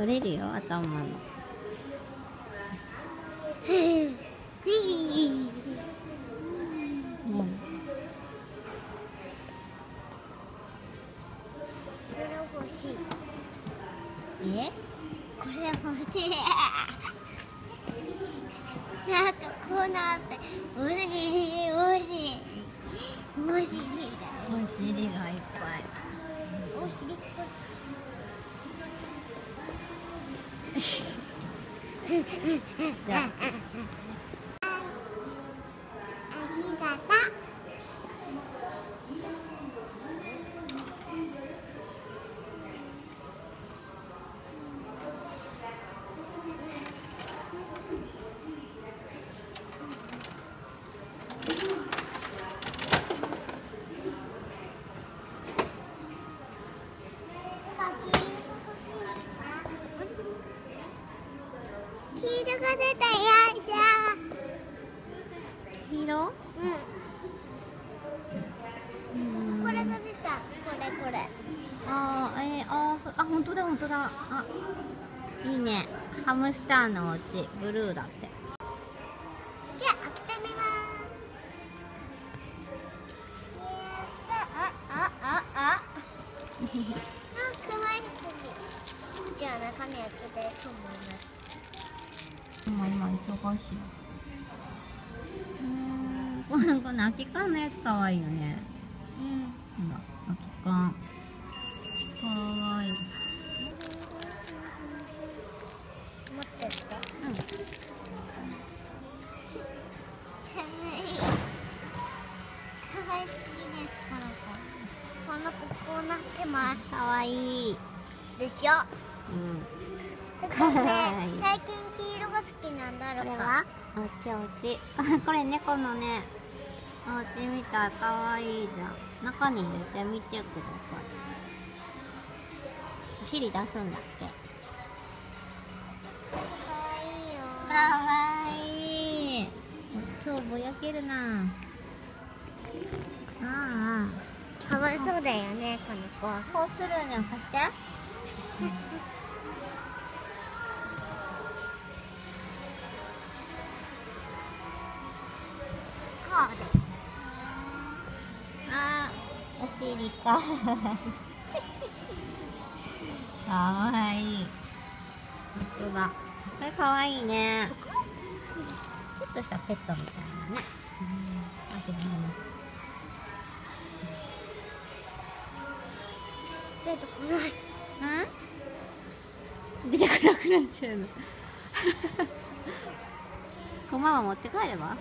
取れるよ頭の。なんかこうなってお尻おじ 黄色が出たやじゃ黄色？うん。うん。これが出た。これこれ。あーえー、あーそあ本当だ本当だ。あいいね。ハムスターのお家。ブルーだって。じゃあ開けてみます。やった。ああああ あ。可愛すぎ。じゃあ中身開けたいと思います今今忙しい。うーん、このこの空き缶のやつ可愛いよね。うんほら、空き缶。可愛い。持ってってかわうん。いい可愛すぎですこの子この子こうなってます可愛い。でしょ？うん。だからねい 最近黄色が好きなんだろうかこれは？おうちおうち。これ猫のね。お家みたい可愛いじゃん。中に入れてみてください。お尻出すんだっけ？可愛いよ可愛い超ぼやけるなああかわいそうだよねこの子こうするにゃ貸してお尻かわかわいい。本当だ。これかわいいね。ちょっとしたペットみたいなね。うん。足がます出てこない。うん？出てこなくなっちゃうの。コマは持って帰れば？